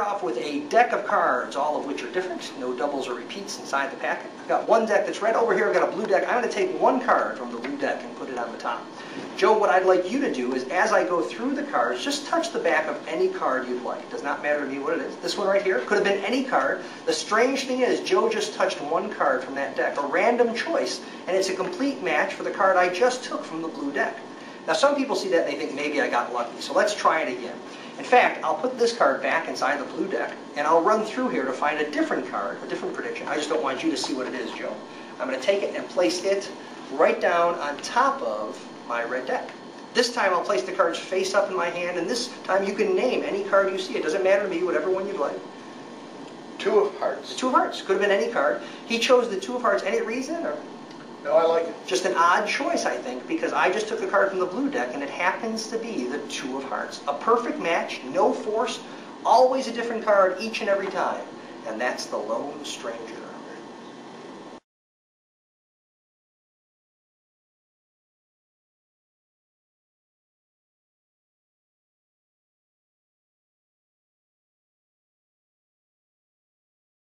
off with a deck of cards, all of which are different. No doubles or repeats inside the packet. I've got one deck that's red over here. I've got a blue deck. I'm going to take one card from the blue deck and put it on the top. Joe, what I'd like you to do is, as I go through the cards, just touch the back of any card you'd like. It does not matter to me what it is. This one right here could have been any card. The strange thing is, Joe just touched one card from that deck, a random choice, and it's a complete match for the card I just took from the blue deck. Now, some people see that and they think maybe I got lucky, so let's try it again. In fact, I'll put this card back inside the blue deck, and I'll run through here to find a different card, a different prediction. I just don't want you to see what it is, Joe. I'm going to take it and place it right down on top of my red deck. This time I'll place the cards face up in my hand, and this time you can name any card you see. It doesn't matter to me, whatever one you'd like. Two of The hearts. two of hearts. Could have been any card. He chose the two of hearts. Any reason? Or No, I like it. just an odd choice, I think, because I just took a card from the blue deck, and it happens to be the two of hearts. A perfect match, no force, always a different card each and every time. And that's the Lone Stranger.